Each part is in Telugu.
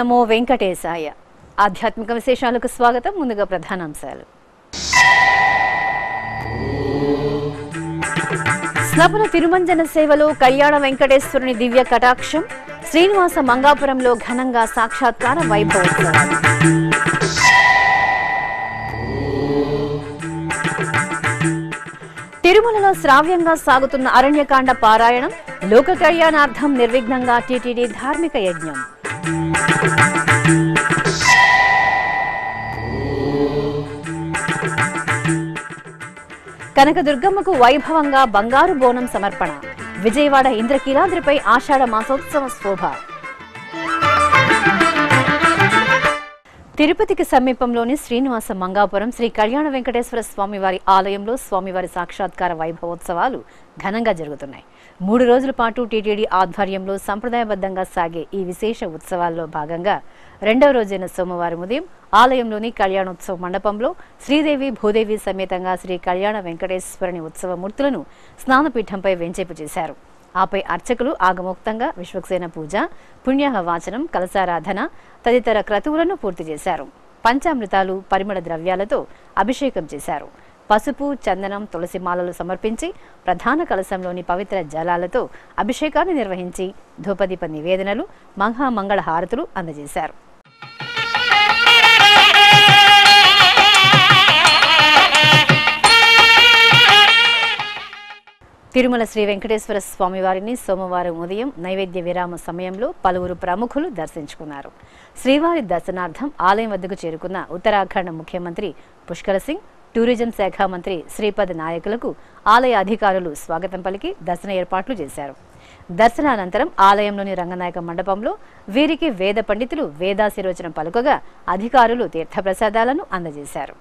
నమో వెంకటేశాయ. ఆధ్యాత్మిక విశేషాలకు స్వాగతం. ముందుగా ప్రధానాంశాలు. స్నపన తిరుమంజన సేవలో కళ్యాణ వెంకటేశ్వరుని దివ్య కటాక్షం శ్రీనివాస మంగాపురంలో ఘనంగా సాక్షాత్కార వైభవోత్సవాలు. తిరుమలలో శ్రావ్యంగా సాగుతున్న అరణ్యకాండ పారాయణం లోక కళ్యాణార్థం నిర్విఘ్నంగా టీటీడీ ధార్మిక యజ్ఞం. కనకదుర్గమ్మకు వైభవంగా బంగారు బోనం సమర్పణ. విజయవాడ ఇంద్రకీలాద్రిపై ఆషాఢ మాసోత్సవ శోభ. తిరుపతికి సమీపంలోని శ్రీనివాస మంగాపురం శ్రీ కళ్యాణ వెంకటేశ్వర స్వామివారి ఆలయంలో స్వామివారి సాక్షాత్కార వైభవోత్సవాలు ఘనంగా జరుగుతున్నాయి. మూడు రోజుల పాటు టీటీడీ ఆధ్వర్యంలో సంప్రదాయబద్ధంగా సాగే ఈ విశేష ఉత్సవాల్లో భాగంగా రెండవ రోజైన సోమవారం ఉదయం ఆలయంలోని కళ్యాణోత్సవ మండపంలో శ్రీదేవి భూదేవి సమేతంగా శ్రీ కళ్యాణ వెంకటేశ్వరుని ఉత్సవ మూర్తులను స్నానపీఠంపై వెంచేపు చేశారు. ఆపై అర్చకులు ఆగమోక్తంగా విశ్వక్సేన పూజ పుణ్యాహ వాచనం కలసారాధన తదితర క్రతువులను పూర్తి చేశారు. పంచామృతాలు పరిమళ ద్రవ్యాలతో అభిషేకం చేశారు. పసుపు చందనం తులసి మాలలు సమర్పించి ప్రధాన కలశంలోని పవిత్ర జలాలతో అభిషేకాన్ని నిర్వహించి ధూపదీప నివేదనలు మహామంగళ హారతులు అందజేశారు. తిరుమల శ్రీ వెంకటేశ్వర స్వామివారిని సోమవారం ఉదయం నైవేద్య విరామ సమయంలో పలువురు ప్రముఖులు దర్శించుకున్నారు. శ్రీవారి దర్శనార్థం ఆలయం వద్దకు చేరుకున్న ఉత్తరాఖండ్ ముఖ్యమంత్రి పుష్కర సింగ్ టూరిజం శాఖ మంత్రి శ్రీపద్ నాయకులకు ఆలయ అధికారులు స్వాగతం పలికి దర్శన ఏర్పాట్లు చేశారు. దర్శనానంతరం ఆలయంలోని రంగనాయక మండపంలో వీరికి వేద పండితులు వేదాశిరోచనం పలుకగా అధికారులు తీర్థప్రసాదాలను అందజేశారు.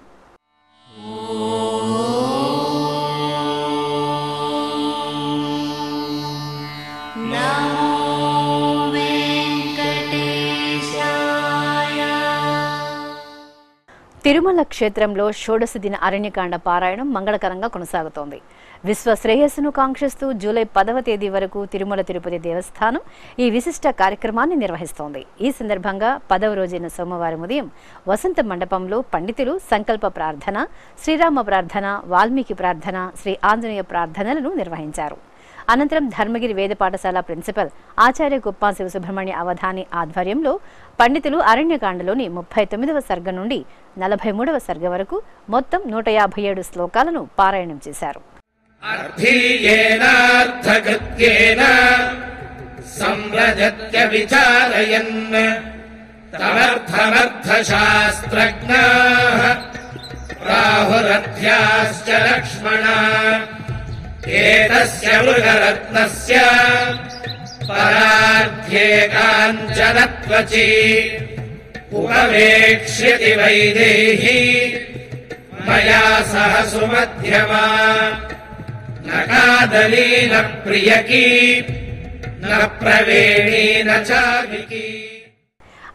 తిరుమల క్షేత్రంలో షోడశ దిన అరణ్యకాండ పారాయణం మంగళకరంగా కొనసాగుతోంది. విశ్వ శ్రేయస్సును కాంక్షిస్తూ జూలై పదవ తేదీ వరకు తిరుమల తిరుపతి దేవస్థానం ఈ విశిష్ట కార్యక్రమాన్ని నిర్వహిస్తోంది. ఈ సందర్భంగా పదవ రోజైన సోమవారం ఉదయం వసంత మండపంలో పండితులు సంకల్ప ప్రార్థన శ్రీరామ ప్రార్థన వాల్మీకి ప్రార్థన శ్రీ ఆంజనేయ ప్రార్థనలను నిర్వహించారు. అనంతరం ధర్మగిరి వేద పాఠశాల ప్రిన్సిపల్ ఆచార్య కుప్పా శివసుబ్రహ్మణ్య అవధాని ఆధ్వర్యంలో పండితులు అరణ్యకాండలోని ముప్పై తొమ్మిదవ సర్గ నుండి నలభై మూడవ సర్గ వరకు మొత్తం నూట యాభై ఏడు శ్లోకాలను పారాయణం చేశారు अर्थीयेनार्थकृत्येन संव्रजत्य विचारयन् तमर्थमर्थशास्त्रज्ञाः राहुरथ्याश्च लक्ष्मणा एतस्य मृगरत्नस्य परार्ध्ये काञ्चनत्वचि उपवेक्ष्यति वैदेही मया सह सुमध्यमा न कादली न प्रियकी न प्रवेणी न चाविकी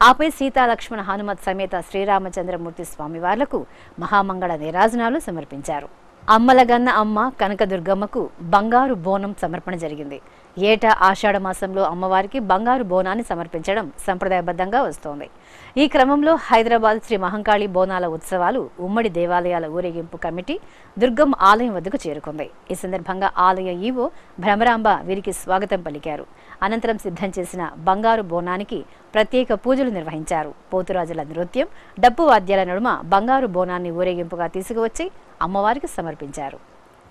ఆపై సీతా లక్ష్మణ హనుమత్ సమేత శ్రీరామచంద్రమూర్తి స్వామివార్లకు మహామంగళ నీరాజనాలు సమర్పించారు అమ్మలగన్న అమ్మ కనకదుర్గమ్మకు బంగారు బోనం సమర్పణ జరిగింది. ఏటా ఆషాఢ మాసంలో అమ్మవారికి బంగారు బోనాన్ని సమర్పించడం సంప్రదాయబద్ధంగా వస్తోంది. ఈ క్రమంలో హైదరాబాద్ శ్రీ మహంకాళి బోనాల ఉత్సవాలు ఉమ్మడి దేవాలయాల ఊరేగింపు కమిటీ దుర్గమ్మ ఆలయం వద్దకు చేరుకుంది. ఈ సందర్భంగా ఆలయ ఈవో భ్రమరాంబ వీరికి స్వాగతం పలికారు. అనంతరం సిద్ధం చేసిన బంగారు బోనానికి ప్రత్యేక పూజలు నిర్వహించారు. పోతురాజుల నృత్యం డప్పు వాద్యాల నడుమ బంగారు బోనాన్ని ఊరేగింపుగా తీసుకువచ్చి అమ్మవారికి సమర్పించారు.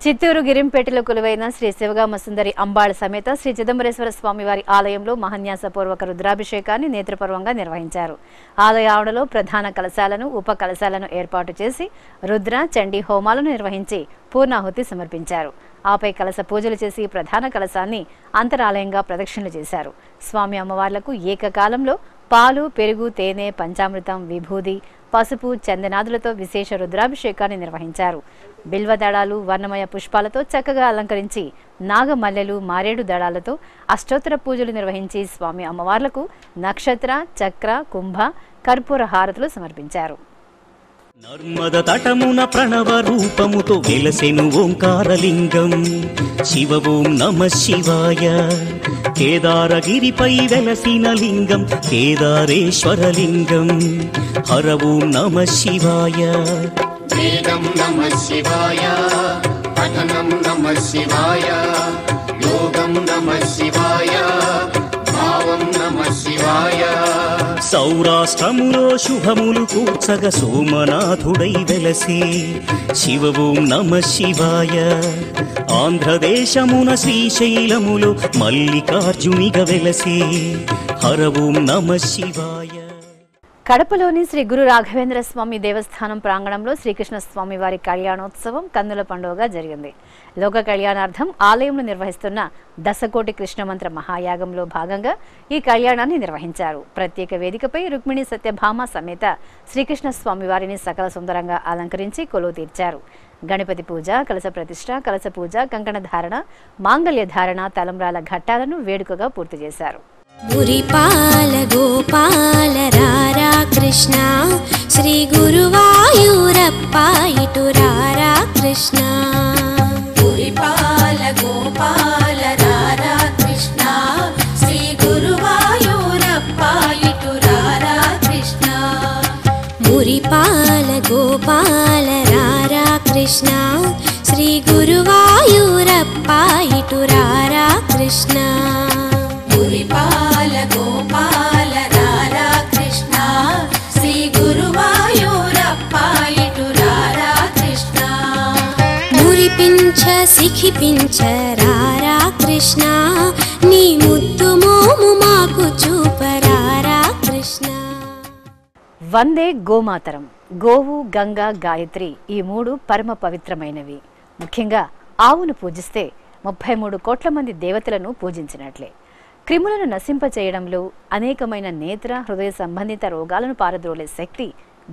చిత్తూరు గిరింపేటలో కొలువైన శ్రీ శివగామ సుందరి అంబాళ సమేత శ్రీ చిదంబరేశ్వర స్వామివారి ఆలయంలో మహన్యాసపూర్వక రుద్రాభిషేకాన్ని నేత్రపర్వంగా నిర్వహించారు. ఆలయ ఆవడలో ప్రధాన కలశాలను ఉప కలశాలను ఏర్పాటు చేసి రుద్ర చండీ హోమాలను నిర్వహించి పూర్ణాహుతి సమర్పించారు. ఆపై కలస పూజలు చేసి ప్రధాన కలశాన్ని అంతరాలయంగా ప్రదక్షిణలు చేశారు. స్వామి అమ్మవార్లకు ఏకకాలంలో పాలు పెరుగు తేనె పంచామృతం విభూది పసుపు చందనాదులతో విశేష రుద్రాభిషేకాన్ని నిర్వహించారు. బిల్వ దళాలు వర్ణమయ పుష్పాలతో చక్కగా అలంకరించి నాగమల్లెలు మారేడు దళాలతో అష్టోత్తర పూజలు నిర్వహించి స్వామి అమ్మవార్లకు నక్షత్ర చక్ర కుంభ కర్పూర హారతులు సమర్పించారు. నర్మద తటమున ప్రణవ రూపముతో వెలసెను ఓంకారలింగం. శివ ఓం నమ శివాయ. కేదారగిరిపై వెలసిన లింగం కేదారేశ్వరలింగం. హర ఓం నమ శివాయ. వేదం నమ శివాయ పఠనం నమ శివాయ యోగం నమ శివాయ భావం నమ శివాయ. సౌరాష్ట్రములో శుభములు కూర్చగ సోమనాథుడై వెలసి శివ ఓం నమ శివాయ. ఆంధ్రదేశమున శ్రీశైలములు మల్లికార్జునిగ వెలసి హర ఓం నమ శివాయ. కడపలోని శ్రీ గురు రాఘవేంద్ర స్వామి దేవస్థానం ప్రాంగణంలో శ్రీకృష్ణ స్వామి వారి కళ్యాణోత్సవం కన్నుల పండుగగా జరిగింది. లోక కళ్యాణార్థం ఆలయంలో నిర్వహిస్తున్న దశకోటి కృష్ణమంత్ర మహాయాగంలో భాగంగా ఈ కళ్యాణాన్ని నిర్వహించారు. ప్రత్యేక వేదికపై రుక్మిణి సత్యభామ సమేత శ్రీకృష్ణ స్వామి వారిని సకల సుందరంగా అలంకరించి కొలువు తీర్చారు. గణపతి పూజ కలస ప్రతిష్ట కలస పూజ కంకణ ధారణ మాంగళ్య ధారణ తలంబ్రాల ఘట్టాలను వేడుకగా పూర్తి చేశారు. మురిపాల గోపాల రారా కృష్ణ. శ్రీ గురువాయూరప్ప ఇటు రారా కృష్ణ. మురిపాల గోపాల రారా కృష్ణ. శ్రీ గురువాయూరప్ప ఇటు రారా కృష్ణ. మురిపాల గోపాల రారా కృష్ణ. శ్రీ గురువాయూరప్ప ఇటు రారా కృష్ణ. మురిపాల గోపాల రారా కృష్ణ శ్రీ గురువాయూరప్ప ఇటు రారా కృష్ణ మురిపించ సిఖిపించ రారా కృష్ణ నీ ముద్దు మోము మాకు చూపరారా కృష్ణ వందే గోమాతరం గోవు గంగ గాయత్రి ఈ మూడు పరమ పవిత్రమైనవి. ముఖ్యంగా ఆవును పూజిస్తే ముప్పై మూడు కోట్ల మంది దేవతలను పూజించినట్లే. క్రిములను నశింపచేయడంలో అనేకమైన నేత్ర హృదయ సంబంధిత రోగాలను పారద్రోలే శక్తి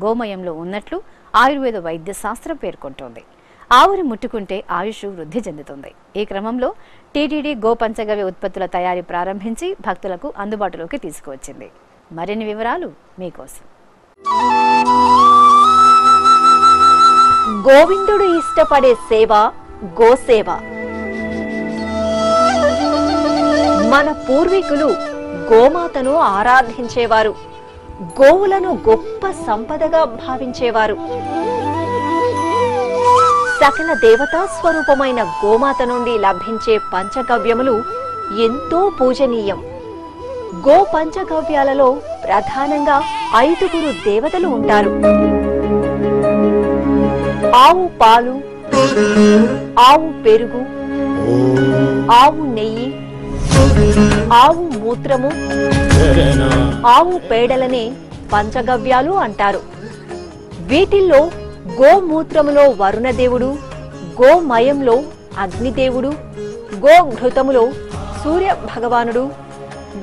గోమయంలో ఉన్నట్లు ఆయుర్వేద వైద్య శాస్త్రం పేర్కొంటోంది. ఆవుని ముట్టుకుంటే ఆయుష్ వృద్ధి చెందుతుంది. ఈ క్రమంలో టీటీడీ గో పంచగవ్య ఉత్పత్తుల తయారీ ప్రారంభించి భక్తులకు అందుబాటులోకి తీసుకువచ్చింది. మరిన్ని వివరాలు మీకోసం. గోవిందుడు ఇష్టపడే సేవ గోసేవ. మన పూర్వీకులు గోమాతను ఆరాధించేవారు గోవులను గొప్ప సంపదగా భావించేవారు. సకల దేవతా స్వరూపమైన గోమాత నుండి లభించే పంచగవ్యములు ఎంతో పూజనీయం. గో పంచగవ్యాలలో ప్రధానంగా ఐదుగురు దేవతలు ఉంటారు. ఆవు పాలు ఆవు పెరుగు ఆవు నెయ్యి ఆవు మూత్రము ఆవు పేడలనే పంచగవ్యాలు అంటారు. వీటిల్లో గోమూత్రములో వరుణదేవుడు గోమయంలో అగ్నిదేవుడు గోఘృతములో సూర్య భగవానుడు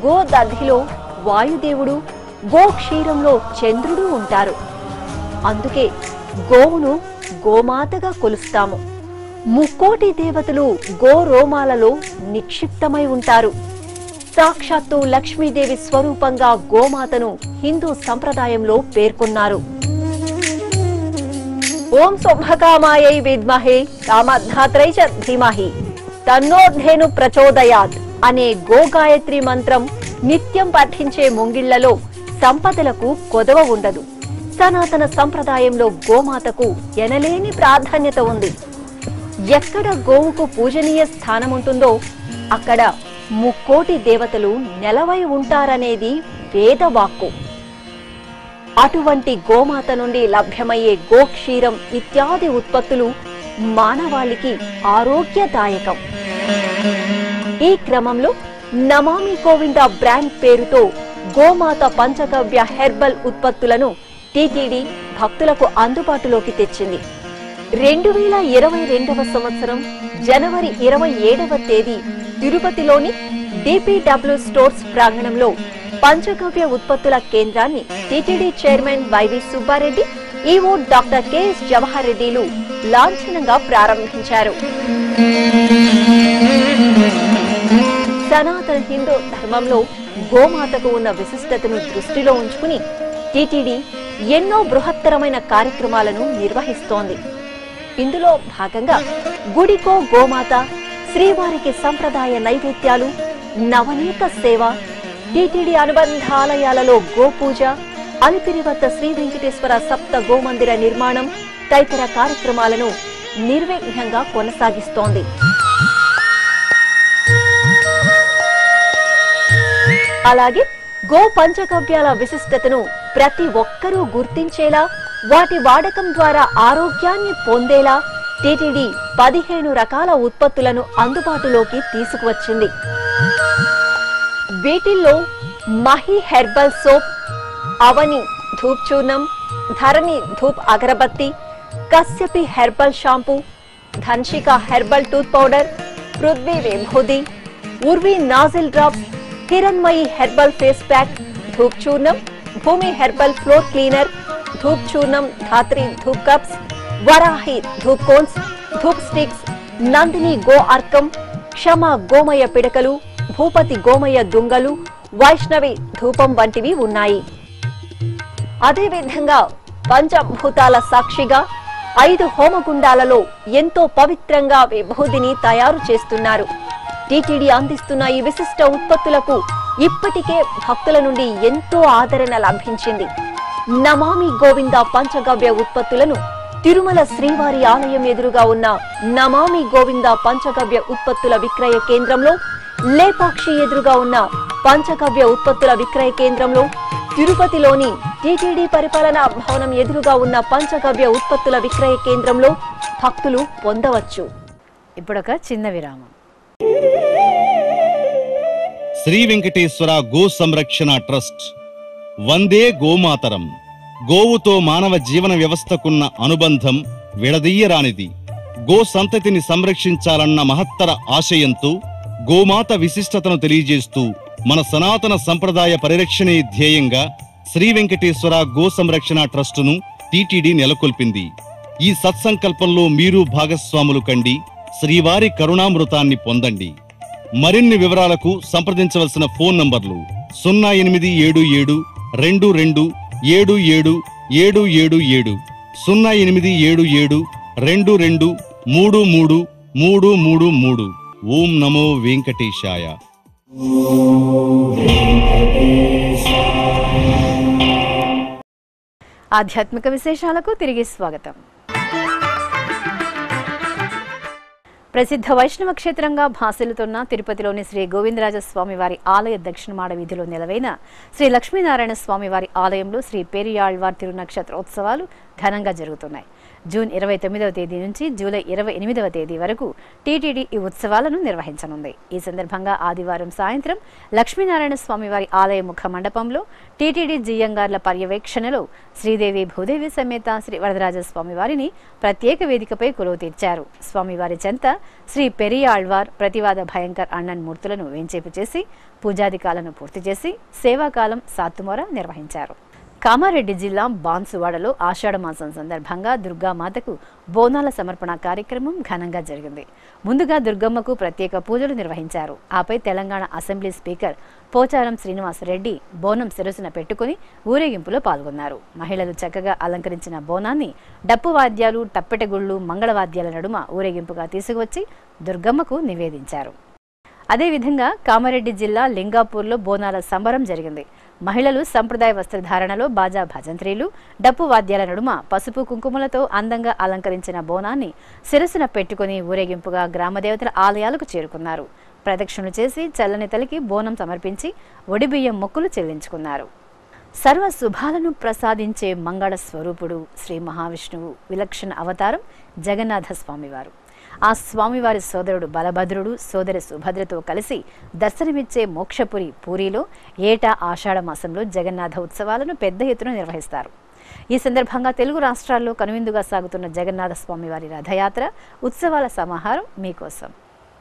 గోదధిలో వాయుదేవుడు గోక్షీరంలో చంద్రుడు ఉంటారు. అందుకే గోవును గోమాతగా కొలుస్తాము. ముక్కోటి దేవతలు గో రోమాలలో నిక్షిప్తమై ఉంటారు. సాక్షాత్తు లక్ష్మీదేవి స్వరూపంగా గోమాతను హిందూ సంప్రదాయంలో పేర్కొన్నారు. ఓం శుభకామాయై విద్మహే కామధాత్రై చ ధీమహి. తన్నోధేను ప్రచోదయాత్ అనే గోగాయత్రి మంత్రం నిత్యం పఠించే ముంగిళ్ళలో సంపదలకు కొదవ ఉండదు. సనాతన సంప్రదాయంలో గోమాతకు ఎనలేని ప్రాధాన్యత ఉంది. ఎక్కడ గోవుకు పూజనీయ స్థానం ఉంటుందో అక్కడ ముక్కోటి దేవతలు నెలవై ఉంటారనేది వేదవాక్కు. అటువంటి గోమాత నుండి లభ్యమయ్యే గోక్షీరం ఇత్యాది ఉత్పత్తులు మానవాళికి ఆరోగ్యదాయకం. ఈ క్రమంలో నమామి గోవింద బ్రాండ్ పేరుతో గోమాత పంచగవ్య హెర్బల్ ఉత్పత్తులను టీటీడీ భక్తులకు అందుబాటులోకి తెచ్చింది. రెండు వేల ఇరవై రెండవ సంవత్సరం జనవరి ఇరవై ఏడవ తేదీ తిరుపతిలోని డిపిడబ్ల్యూ స్టోర్స్ ప్రాంగణంలో పంచగవ్య ఉత్పత్తుల కేంద్రాన్ని TTD chairman YV Subba Reddy EO doctor KS Jawahar రెడ్డిలు లాంఛనంగా ప్రారంభించారు. సనాతన హిందూ ధర్మంలో గోమాతకు ఉన్న విశిష్టతను దృష్టిలో ఉంచుకుని టిటిడి ఎన్నో బృహత్తరమైన కార్యక్రమాలను నిర్వహిస్తోంది. ఇందులో భాగంగా గుడికో గోమాత శ్రీవారికి సంప్రదాయ నైవేద్యాలు నవనీత సేవ టిటిడి అనుబంధాలయాలలో గోపూజ అలిపిరి వద్ద శ్రీ వెంకటేశ్వర సప్త గోమందిర నిర్మాణం తదితర కార్యక్రమాలను నిర్విఘ్నంగా కొనసాగిస్తోంది. అలాగే గో పంచగవ్యాల విశిష్టతను ప్రతి ఒక్కరూ గుర్తించేలా వాటి వాడకం ద్వారా ఆరోగ్యాన్ని పొందేలా టిటిడి పదిహేను రకాల ఉత్పత్తులను అందుబాటులోకి తీసుకువచ్చింది. వీటిల్లో మహి హెర్బల్ సోప్ అవని ధూప్ చూర్ణం ధరణి ధూప్ అగరబత్తి Kashyapi herbal shampoo Dhanshika herbal tooth powder Prithvi విభూది Urvi nasal drops Hiranmayi herbal face pack dhoop చూర్ణం భూమి హెర్బల్ ఫ్లోర్ క్లీనర్ ధూప్ చూర్ణం ధాత్రి ధూప్ కప్స్ వరాహి ధూప్ కోన్స్ ధూప్ స్టిక్స్ నందిని గో అర్కం క్షమ గోమయ పిడకలు భూపతి గోమయ దుంగలు వైష్ణవి ధూపం వంటివి ఉన్నాయి. అదేవిధంగా పంచభూతాల సాక్షిగా ఐదు హోమగుండాలలో ఎంతో పవిత్రంగా విభూదిని తయారు చేస్తున్నారు. టీటీడీ అందిస్తున్న ఈ విశిష్ట ఉత్పత్తులకు ఇప్పటికే భక్తుల నుండి ఎంతో ఆదరణ లభించింది. నమామి గోవింద పంచగవ్య ఉత్పత్తులను తిరుమల శ్రీవారి ఆలయం ఎదురుగా ఉన్న నమామి గోవింద పంచగవ్య ఉత్పత్తుల విక్రయ కేంద్రంలో లేపాక్షి ఎదురుగా ఉన్న పంచగవ్య ఉత్పత్తుల విక్రయ కేంద్రంలో తిరుపతిలోని టీటీడీ పరిపాలనా భవనం ఎదురుగా ఉన్న పంచగవ్య ఉత్పత్తుల విక్రయ కేంద్రంలో భక్తులు పొందవచ్చు. ఇప్పుడొక చిన్న విరామం. శ్రీ వెంకటేశ్వర గో సంరక్షణ ట్రస్ట్ వందే గోమాతరం. గోవుతో మానవ జీవన వ్యవస్థకున్న అనుబంధం విడదీయరానిది. గో సంతతిని సంరక్షించాలన్న మహత్తర ఆశయంతో గోమాత విశిష్టతను తెలియజేస్తూ మన సనాతన సంప్రదాయ పరిరక్షణే ధ్యేయంగా శ్రీ వెంకటేశ్వర గో సంరక్షణ ట్రస్టును టీటీడీ నెలకొల్పింది. ఈ సత్సంకల్పంలో మీరు భాగస్వాములు కండి శ్రీవారి కరుణామృతాన్ని పొందండి. మరిన్ని వివరాలకు సంప్రదించవలసిన ఫోన్ నంబర్లు సున్నా ఎనిమిది ఏడు ఏడు రెండు రెండు ఏడు ఏడు ఏడు ఏడు ఏడు సున్నా ఎనిమిది ఏడు ఏడు రెండు రెండు మూడు మూడు మూడు మూడు మూడు. ఓం నమో వెంకటేశాయ. ఆధ్యాత్మిక విశేషాలకు తిరిగి స్వాగతం. ప్రసిద్ధ వైష్ణవ క్షేత్రంగా భాసిల్లుతున్న తిరుపతిలోని శ్రీ గోవిందరాజ స్వామి వారి ఆలయ దక్షిణమాడ వీధిలో నిలవైన శ్రీ లక్ష్మీనారాయణ స్వామి వారి ఆలయంలో శ్రీ పెరియాళ్వార్ తిరునక్షత్రోత్సవాలు ఘనంగా జరుగుతున్నాయి. జూన్ ఇరవై తొమ్మిదవ తేదీ నుంచి జూలై ఇరవై ఎనిమిదవ తేదీ వరకు టీటీడీ ఈ ఉత్సవాలను నిర్వహించనుంది. ఈ సందర్భంగా ఆదివారం సాయంత్రం లక్ష్మీనారాయణ స్వామివారి ఆలయ ముఖ మండపంలో టీటీడీ జియ్యంగార్ల పర్యవేక్షణలో శ్రీదేవి భూదేవి సమేత శ్రీ వరదరాజ స్వామివారిని ప్రత్యేక వేదికపై కొలువు తీర్చారు స్వామివారి చెంత శ్రీ పెరియాళ్వార్ ప్రతివాద భయంకర్ అన్నన్ మూర్తులను వేంచేపు చేసి పూజాదికాలను పూర్తి చేసి సేవాకాలం సాత్తుమోర నిర్వహించారు. కామారెడ్డి జిల్లా బాన్సువాడలో ఆషాఢ మాసం సందర్భంగా దుర్గామాతకు బోనాల సమర్పణ కార్యక్రమం ఘనంగా జరిగింది. ముందుగా దుర్గమ్మకు ప్రత్యేక పూజలు నిర్వహించారు. ఆపై తెలంగాణ అసెంబ్లీ స్పీకర్ పోచారం శ్రీనివాసరెడ్డి బోనం శిరసున పెట్టుకుని ఊరేగింపులో పాల్గొన్నారు. మహిళలు చక్కగా అలంకరించిన బోనాన్ని డప్పు వాద్యాలు టప్పెటగుళ్ళు మంగళవాద్యాల నడుమ ఊరేగింపుగా తీసుకువచ్చి దుర్గమ్మకు నివేదించారు. అదేవిధంగా కామారెడ్డి జిల్లా లింగాపూర్లో బోనాల సంబరం జరిగింది. మహిళలు సంప్రదాయ వస్త్రధారణలో బాజా భజంత్రీలు డప్పు వాద్యాల నడుమ పసుపు కుంకుమలతో అందంగా అలంకరించిన బోనాన్ని శిరస్సున పెట్టుకుని ఊరేగింపుగా గ్రామదేవతల ఆలయాలకు చేరుకున్నారు. ప్రదక్షిణలు చేసి చల్లని తలికి బోనం సమర్పించి ఒడిబియ్యం మొక్కులు చెల్లించుకున్నారు. సర్వ శుభాలను ప్రసాదించే మంగళ స్వరూపుడు శ్రీ మహావిష్ణువు విలక్షణ అవతారం జగన్నాథ స్వామివారు. ఆ స్వామివారి సోదరుడు బలభద్రుడు సోదరి సుభద్రతో కలిసి దర్శనమిచ్చే మోక్షపురి పూరిలో ఏటా ఆషాఢ మాసంలో జగన్నాథ ఉత్సవాలను పెద్ద ఎత్తున నిర్వహిస్తారు. ఈ సందర్భంగా తెలుగు రాష్ట్రాల్లో కనువిందుగా సాగుతున్న జగన్నాథ స్వామివారి రథయాత్ర ఉత్సవాల సమాహారం మీకోసం.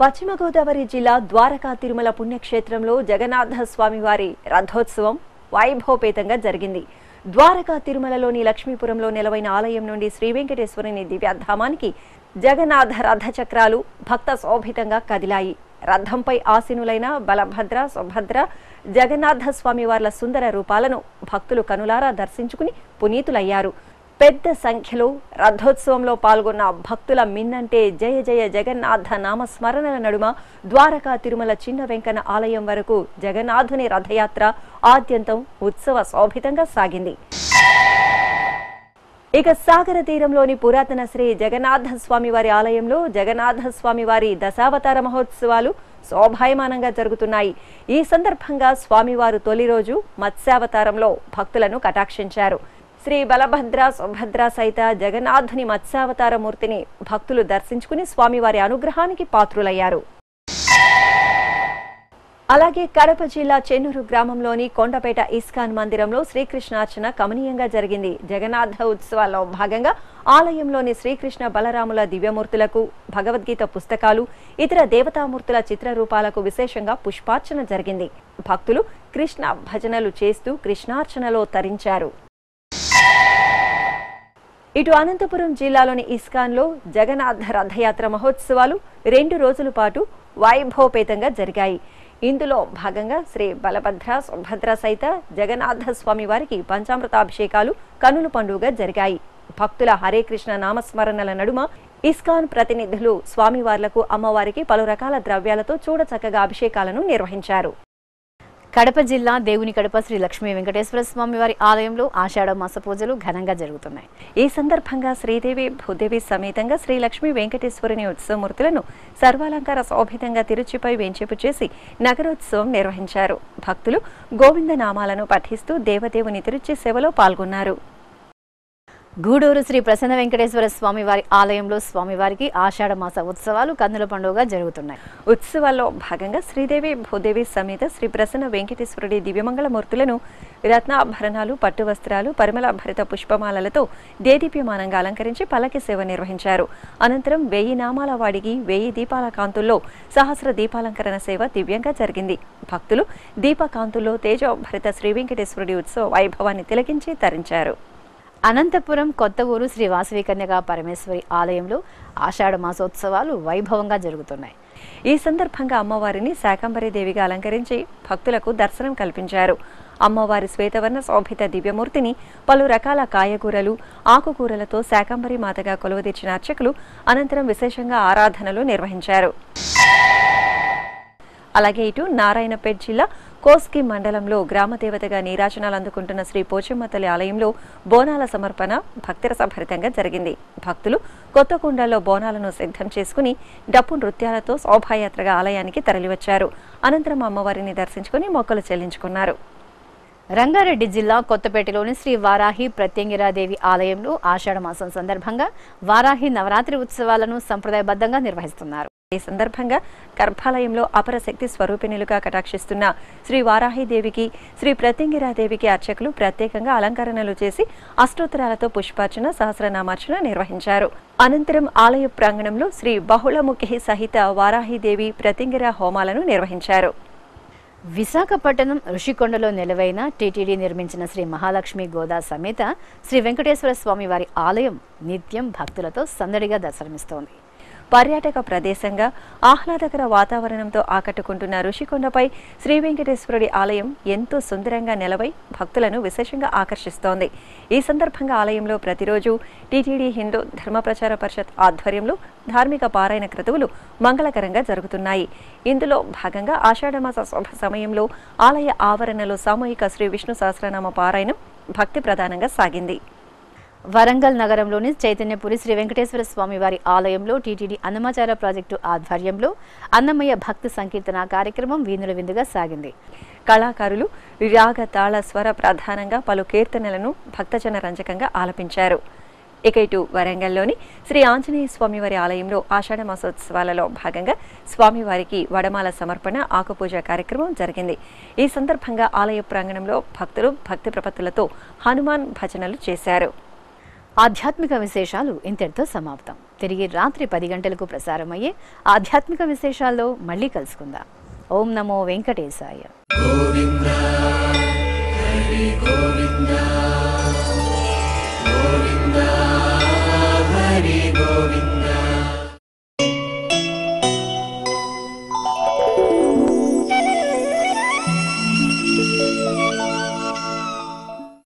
పశ్చిమ గోదావరి జిల్లా ద్వారకా తిరుమల పుణ్యక్షేత్రంలో జగన్నాథ స్వామివారి రథోత్సవం వైభవపేతంగా జరిగింది. ద్వారకా తిరుమలలోని లక్ష్మీపురంలో నెలవైన ఆలయం నుండి శ్రీ వెంకటేశ్వరుని దివ్యధామానికి జగన్నాథ రథచక్రాలు భక్త శోభితంగా కదిలాయి. రథంపై ఆసీనులైన బలభద్ర సుభద్ర జగన్నాథ స్వామివార్ల సుందర రూపాలను భక్తులు కనులారా దర్శించుకుని పునీతులయ్యారు. పెద్ద సంఖ్యలో రథోత్సవంలో పాల్గొన్న భక్తుల మిన్నంటే జయ జయ జగన్నాథ నామస్మరణల నడుమ ద్వారకా తిరుమల చిన్న వెంకన్న ఆలయం వరకు జగన్నాథుని రథయాత్ర ఆద్యంతం ఉత్సవ శోభితంగా సాగింది. ఇక సాగర తీరంలోని పురాతన శ్రీ జగన్నాథ స్వామి వారి ఆలయంలో జగన్నాథ స్వామి వారి దశావతార మహోత్సవాలు శోభాయమానంగా జరుగుతున్నాయి. ఈ సందర్భంగా స్వామివారు తొలి రోజు మత్స్యావతారంలో భక్తులను కటాక్షించారు. శ్రీ బలభద్ర సుభద్ర సహిత జగన్నాథుని మత్స్యావతార మూర్తిని భక్తులు దర్శించుకుని స్వామివారి అనుగ్రహానికి పాత్రులయ్యారు. అలాగే కడప జిల్లా చెన్నూరు గ్రామంలోని కొండపేట ఇస్కాన్ మందిరంలో శ్రీకృష్ణార్చన కమనీయంగా జరిగింది. జగన్నాథ ఉత్సవాల్లో భాగంగా ఆలయంలోని శ్రీకృష్ణ బలరాముల దివ్యమూర్తులకు భగవద్గీత పుస్తకాలు ఇతర దేవతామూర్తుల చిత్రరూపాలకు విశేషంగా పుష్పార్చన జరిగింది. భక్తులు కృష్ణ భజనలు చేస్తూ కృష్ణార్చనలో తరించారు. ఇటు అనంతపురం జిల్లాలోని ఇస్కాన్లో జగన్నాథ రథయాత్ర మహోత్సవాలు రెండు రోజుల పాటు వైభవపేతంగా జరిగాయి. ఇందులో భాగంగా శ్రీ బలభద్ర సుభద్ర సహిత జగన్నాథ స్వామి వారికి పంచామృతాభిషేకాలు కనుల పండుగ జరిగాయి. భక్తుల హరే కృష్ణ నామస్మరణల నడుమ ఇస్కాన్ ప్రతినిధులు స్వామివార్లకు అమ్మవారికి పలు రకాల ద్రవ్యాలతో చూడచక్కగా అభిషేకాలను నిర్వహించారు. కడప జిల్లా దేవుని కడప శ్రీ లక్ష్మీ వెంకటేశ్వర స్వామి వారి ఆలయంలో ఆషాఢ మాస పూజలు ఘనంగా జరుగుతున్నాయి. ఈ సందర్భంగా శ్రీదేవి భూదేవి సమేతంగా శ్రీ లక్ష్మీ వెంకటేశ్వరుని ఉత్సవమూర్తులను సర్వాలంకార శోభితంగా తిరుచిపై వెంచేపు చేసి నగరోత్సవం నిర్వహించారు. భక్తులు గోవింద నామాలను పఠిస్తూ దేవదేవుని తిరుచి సేవలో పాల్గొన్నారు. గూడూరు శ్రీ ప్రసన్న వెంకటేశ్వర స్వామి వారి ఆలయంలో స్వామివారికి ఆషాఢ మాస ఉత్సవాలు కన్నుల పండుగ జరుగుతున్నాయి. ఉత్సవాల్లో భాగంగా శ్రీదేవి భూదేవి సమేత శ్రీ ప్రసన్న వెంకటేశ్వరుడి దివ్యమంగళ మూర్తులను రత్నాభరణాలు పట్టు వస్త్రాలు పరిమళ భరిత పుష్పమాలలతో దేదీప్యమానంగా అలంకరించి పలకి సేవ నిర్వహించారు. అనంతరం వెయ్యి నామాల వాడికి వెయ్యి దీపాల కాంతుల్లో సహస్ర దీపాలంకరణ సేవ దివ్యంగా జరిగింది. భక్తులు దీపకాంతుల్లో తేజోభరిత శ్రీ వెంకటేశ్వరుడి ఉత్సవ వైభవాన్ని తిలకించి తరించారు. అనంతపురం కొత్త ఊరు శ్రీ వాసవి కన్యగా పరమేశ్వరి ఆలయంలో ఆషాఢ మాసోత్సవాలు వైభవంగా జరుగుతున్నాయి. ఈ సందర్భంగా అమ్మవారిని శాకంబరి దేవిగా అలంకరించి భక్తులకు దర్శనం కల్పించారు. అమ్మవారి శ్వేతవర్ణ శోభిత దివ్యమూర్తిని పలు రకాల కాయగూరలు ఆకుకూరలతో శాకంబరి మాతగా కొలువదీర్చిన అర్చకులు అనంతరం విశేషంగా ఆరాధనలు నిర్వహించారు. అలాగే ఇటు నారాయణపేట్ జిల్లా కోస్కి మండలంలో గ్రామ దేవతగా నీరాజనాలు అందుకుంటున్న శ్రీ పోచమ్మ తల్లి ఆలయంలో బోనాల సమర్పణ భక్తిరసభరితంగా జరిగింది. భక్తులు కొత్త కుండాల్లో బోనాలను సిద్ధం చేసుకుని డప్పు నృత్యాలతో శోభాయాత్రగా ఆలయానికి తరలివచ్చారు. అనంతరం అమ్మవారిని దర్శించుకుని మొక్కలు చెల్లించుకున్నారు. రంగారెడ్డి జిల్లా కొత్తపేటలోని శ్రీ వారాహి ప్రత్యంగిరాదేవి ఆలయంలో ఆషాఢ మాసం సందర్భంగా వారాహి నవరాత్రి ఉత్సవాలను సంప్రదాయబద్ధంగా నిర్వహిస్తున్నారు. ఈ సందర్భంగా గర్భాలయంలో అపర శక్తి స్వరూపిణులుగా కటాక్షిస్తున్న శ్రీ వారాహిదేవికి శ్రీ ప్రత్యంగిరాదేవికి అర్చకులు ప్రత్యేకంగా అలంకరణలు చేసి అష్టోత్తరాలతో పుష్పార్చన సహస్రనామార్చన నిర్వహించారు. అనంతరం ఆలయ ప్రాంగణంలో శ్రీ బహుళముఖి సహిత వారాహిదేవి ప్రత్యంగిర హోమాలను నిర్వహించారు. విశాఖపట్నం ఋషికొండలో నెలవైన టీటీడీ నిర్మించిన శ్రీ మహాలక్ష్మి గోదా సమేత శ్రీ వెంకటేశ్వర స్వామి వారి ఆలయం నిత్యం భక్తులతో సందడిగా దర్శనమిస్తోంది. పర్యాటక ప్రదేశంగా ఆహ్లాదకర వాతావరణంతో ఆకట్టుకుంటున్న ఋషికొండపై శ్రీ వెంకటేశ్వరుడి ఆలయం ఎంతో సుందరంగా నెలవై భక్తులను విశేషంగా ఆకర్షిస్తోంది. ఈ సందర్భంగా ఆలయంలో ప్రతిరోజు టీటీడీ హిందూ ధర్మ ప్రచార పరిషత్ ఆధ్వర్యంలో ధార్మిక పారాయణ క్రతువులు మంగళకరంగా జరుగుతున్నాయి. ఇందులో భాగంగా ఆషాఢమాస శుభ సమయంలో ఆలయ ఆవరణలో సామూహిక శ్రీ విష్ణు సహస్రనామ పారాయణం భక్తి ప్రధానంగా సాగింది. వరంగల్ నగరంలోని చైతన్యపురి శ్రీ వెంకటేశ్వర స్వామి వారి ఆలయంలో టీటీడీ అన్నమాచార ప్రాజెక్టు ఆధ్వర్యంలో అన్నమయ్య భక్తి సంకీర్తన కార్యక్రమం వీనుల విందుగా సాగింది. కళాకారులు రాగ తాళ స్వర ప్రధానంగా పలు కీర్తనలను భక్తజన రంజకంగా ఆలపించారు. ఇక ఇటు వరంగల్లోని శ్రీ ఆంజనేయ స్వామివారి ఆలయంలో ఆషాఢ మాసోత్సవాలలో భాగంగా స్వామివారికి వడమాల సమర్పణ ఆకుపూజ కార్యక్రమం జరిగింది. ఈ సందర్భంగా ఆలయ ప్రాంగణంలో భక్తులు భక్తి ప్రపత్తులతో హనుమాన్ భజనలు చేశారు. ఆధ్యాత్మిక విశేషాలు ఇంతటితో సమాప్తం. తిరిగి రాత్రి పది గంటలకు ప్రసారమయ్యే ఆధ్యాత్మిక విశేషాల్లో మళ్ళీ కలుసుకుందాం. ఓం నమో వెంకటేశాయ. గోవిందా